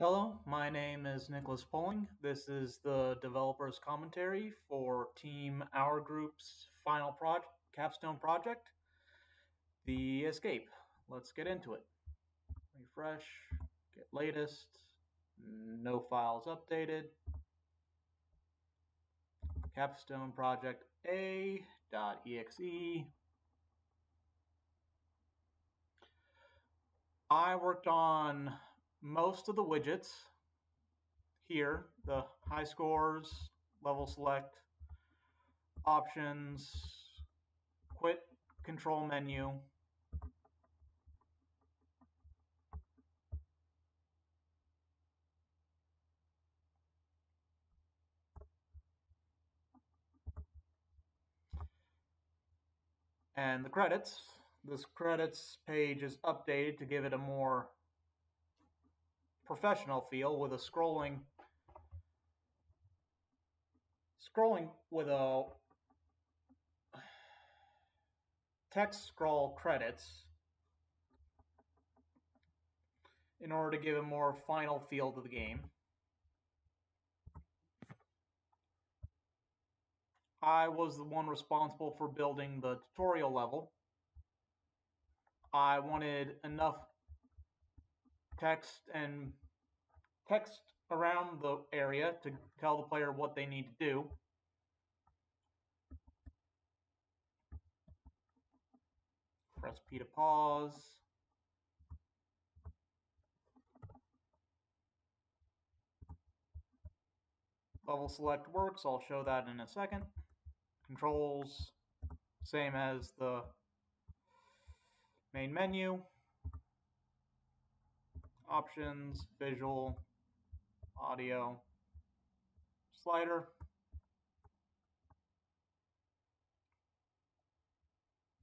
Hello, my name is Nicholas Poling. This is the developer's commentary for Team Our Group's final project, capstone project, The Escape. Let's get into it. Refresh, get latest, no files updated. Capstone project A.exe. I worked on most of the widgets here, the high scores, level select, options, quit control menu, and the credits. This credits page is updated to give it a more professional feel with a scrolling scrolling with a text scroll credits in order to give a more final feel to the game. I was the one responsible for building the tutorial level. I wanted enough text and text around the area to tell the player what they need to do. Press P to pause. Level select works, I'll show that in a second. Controls, same as the main menu options, visual, audio, slider,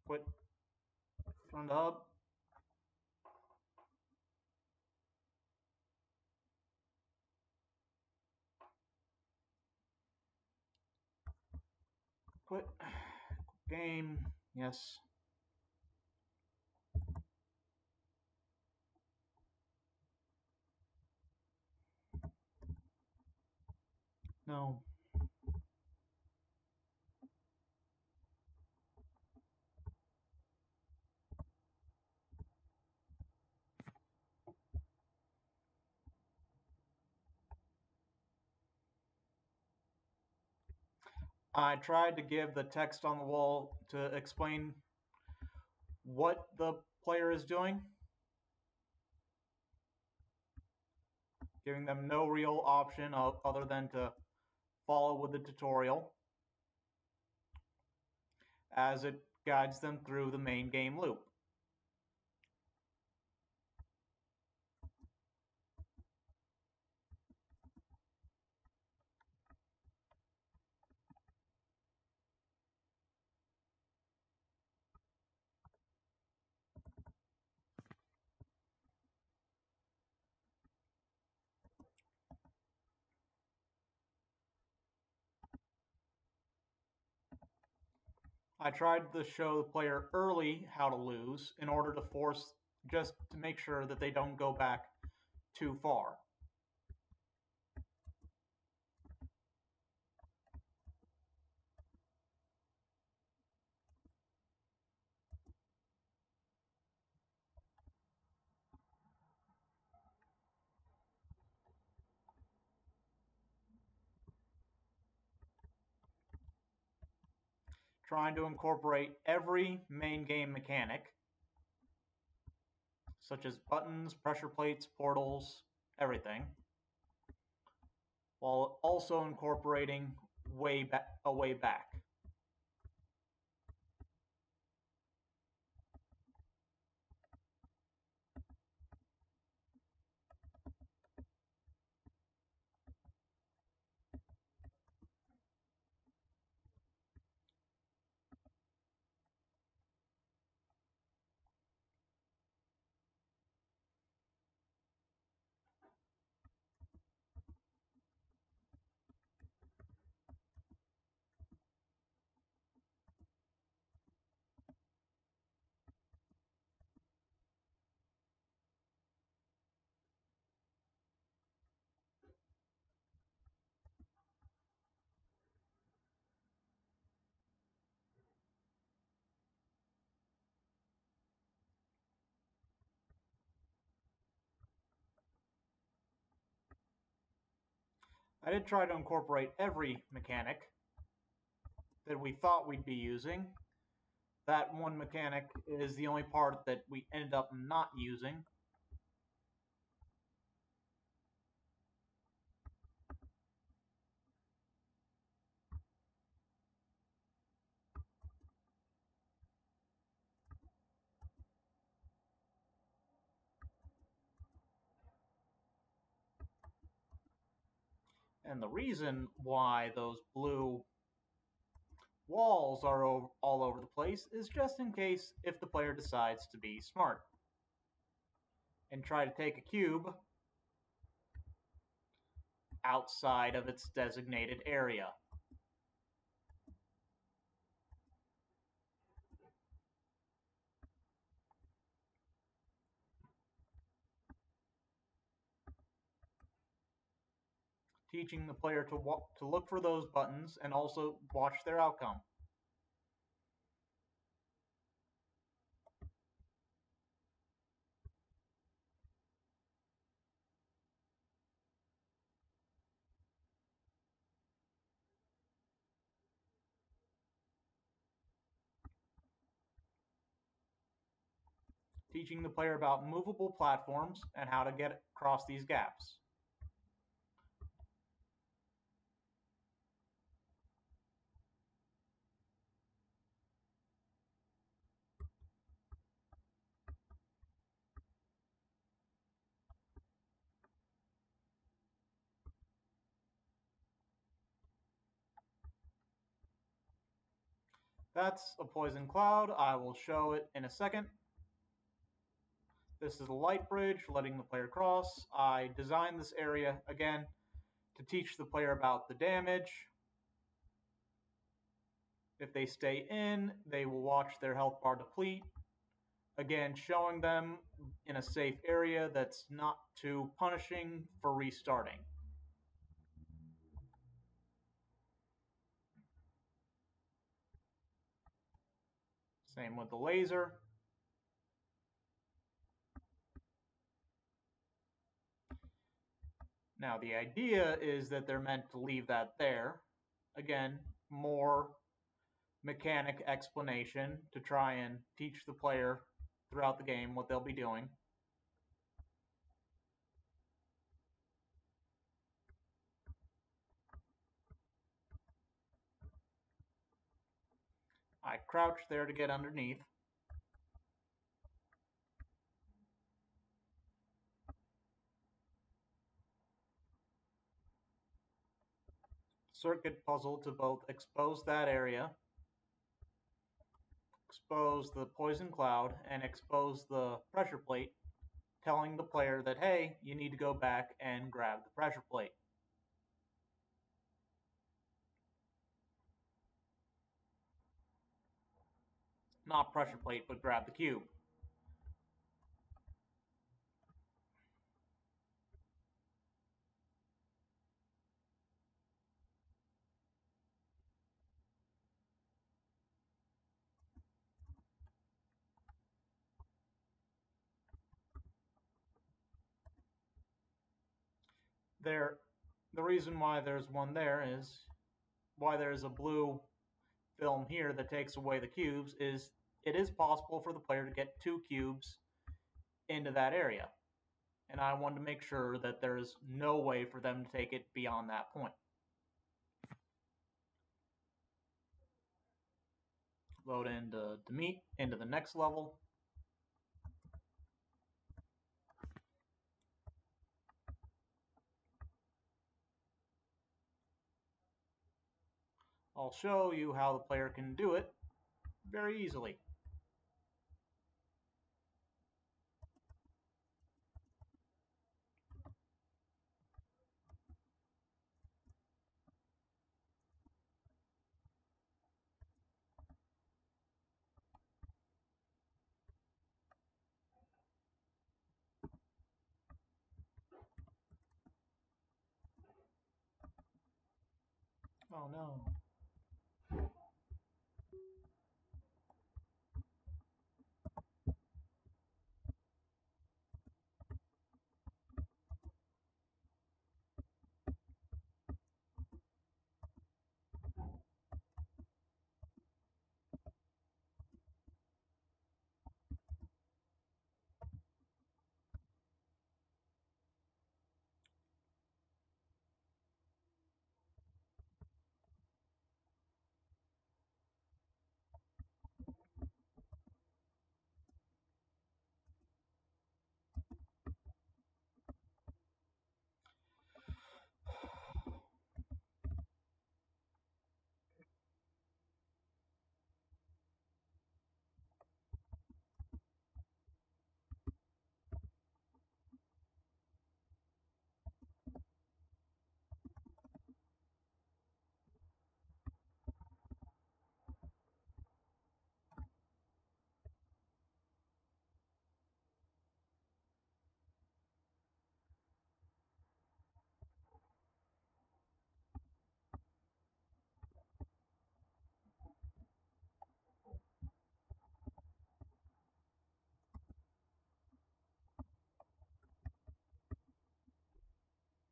quit, turn the hub, quit, game, yes, No. I tried to give the text on the wall to explain what the player is doing, giving them no real option other than to follow with the tutorial as it guides them through the main game loop. I tried to show the player early how to lose in order to force just to make sure that they don't go back too far. Trying to incorporate every main game mechanic, such as buttons, pressure plates, portals, everything, while also incorporating way ba- a way back. I did try to incorporate every mechanic that we thought we'd be using. That one mechanic is the only part that we ended up not using. And the reason why those blue walls are all over the place is just in case if the player decides to be smart and try to take a cube outside of its designated area. Teaching the player to, to look for those buttons and also watch their outcome. teaching the player about movable platforms and how to get across these gaps. That's a poison cloud. I will show it in a second. This is a light bridge letting the player cross. I designed this area, again, to teach the player about the damage. If they stay in, they will watch their health bar deplete. Again, showing them in a safe area that's not too punishing for restarting. Same with the laser. Now the idea is that they're meant to leave that there. Again, more mechanic explanation to try and teach the player throughout the game what they'll be doing. I crouch there to get underneath. Circuit puzzle to both expose that area, expose the poison cloud, and expose the pressure plate, telling the player that, hey, you need to go back and grab the pressure plate. Not pressure plate, but grab the cube. There, the reason why there's one there is why there's a blue film here that takes away the cubes is it is possible for the player to get two cubes into that area. And I wanted to make sure that there is no way for them to take it beyond that point. Load into the meat into the next level. I'll show you how the player can do it very easily. Oh no.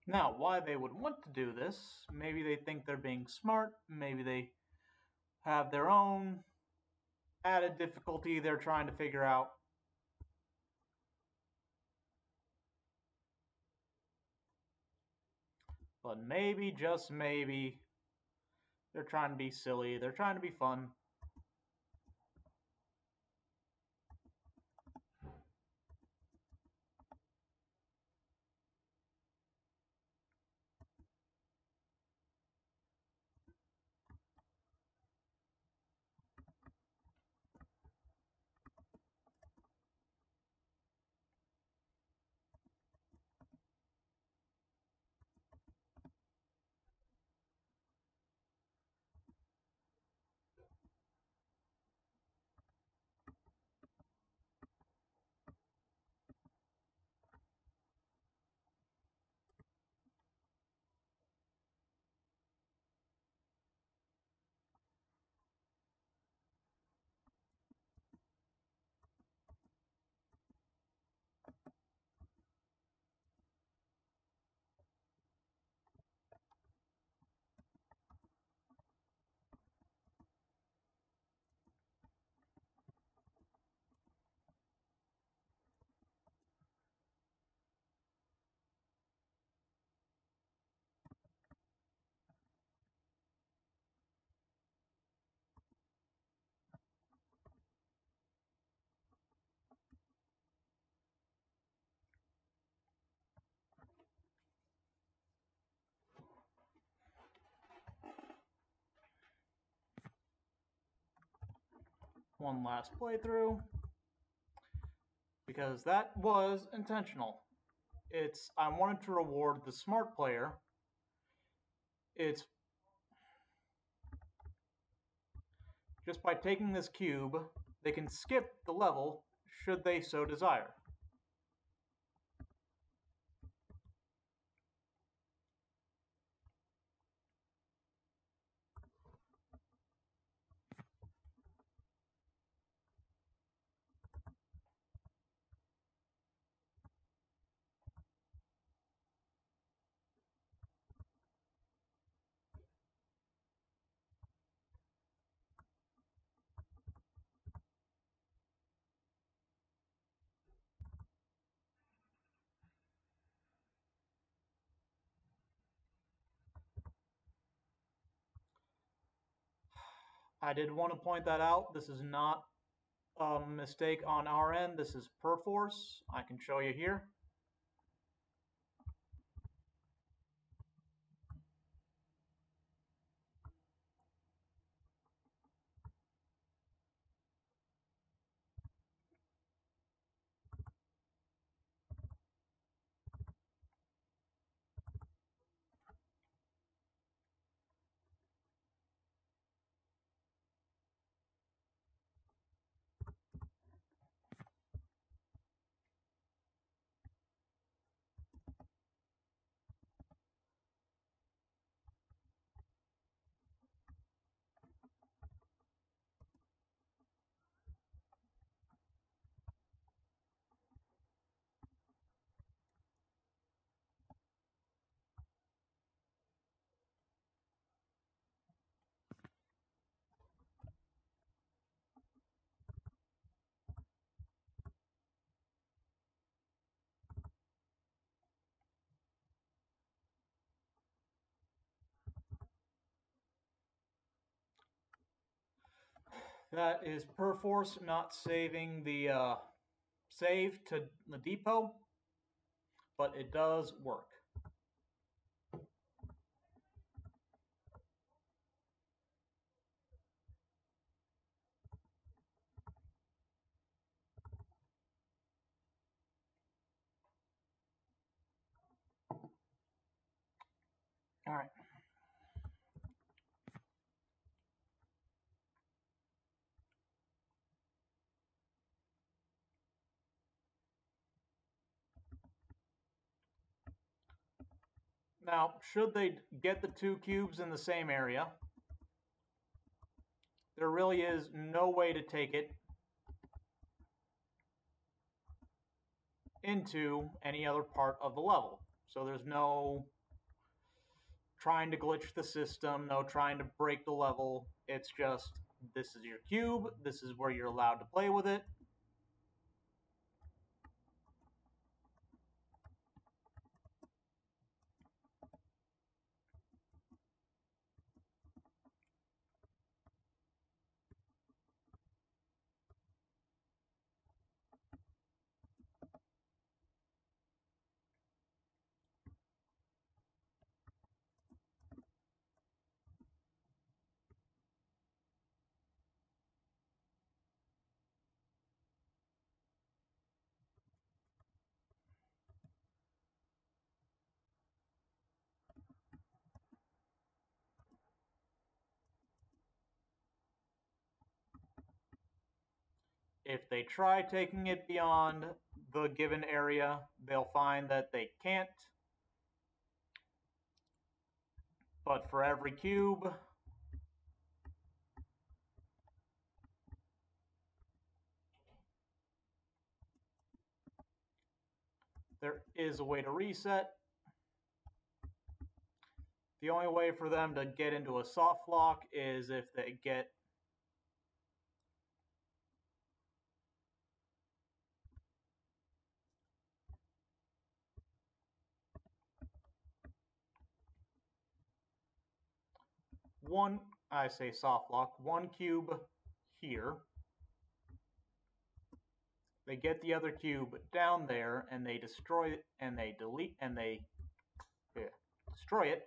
Now, why they would want to do this, maybe they think they're being smart, maybe they have their own added difficulty they're trying to figure out. But maybe, just maybe, they're trying to be silly, they're trying to be fun. One last playthrough because that was intentional. It's I wanted to reward the smart player. It's just by taking this cube, they can skip the level should they so desire. I did want to point that out. This is not a mistake on our end. This is Perforce. I can show you here. That is Perforce not saving the uh, save to the depot, but it does work. Now, should they get the two cubes in the same area, there really is no way to take it into any other part of the level. So there's no trying to glitch the system, no trying to break the level. It's just this is your cube, this is where you're allowed to play with it. If they try taking it beyond the given area, they'll find that they can't. But for every cube, there is a way to reset. The only way for them to get into a soft lock is if they get one, I say soft lock, one cube here. They get the other cube down there and they destroy it and they delete and they yeah, destroy it.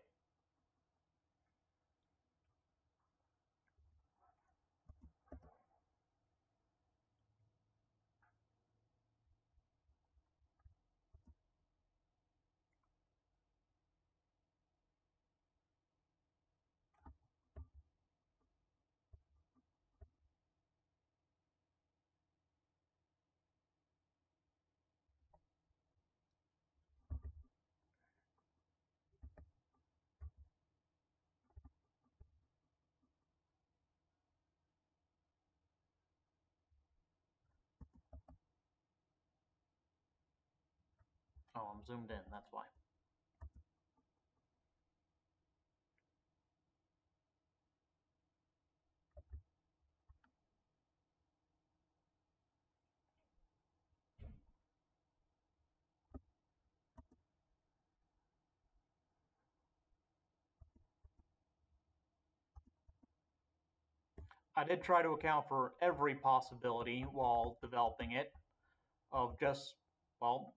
Oh, I'm zoomed in, that's why. I did try to account for every possibility while developing it of just, well,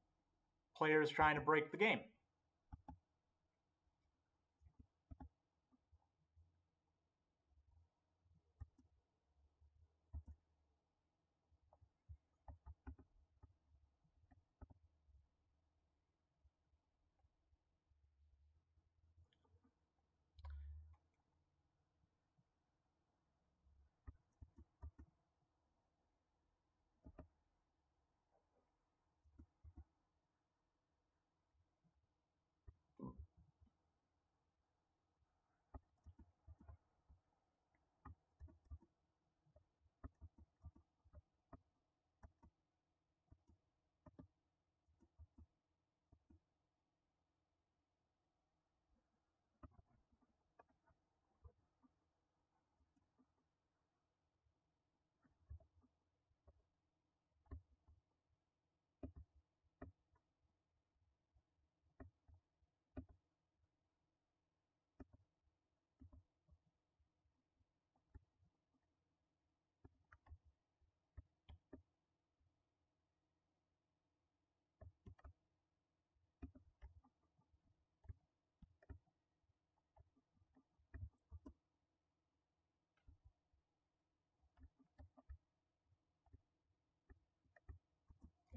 players trying to break the game.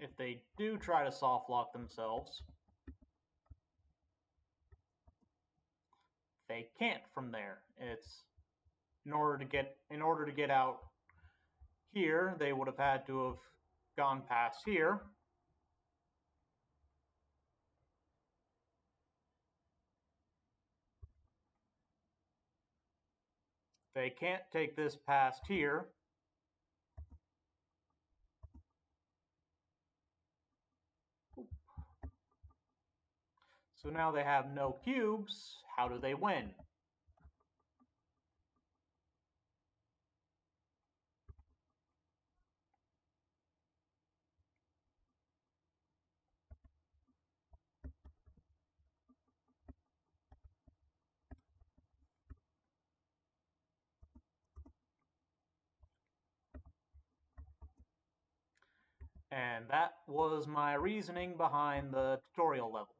If they do try to soft lock themselves, they can't from there. It's in order to get in order to get out here, they would have had to have gone past here. They can't take this past here. So now they have no cubes. How do they win? And that was my reasoning behind the tutorial level.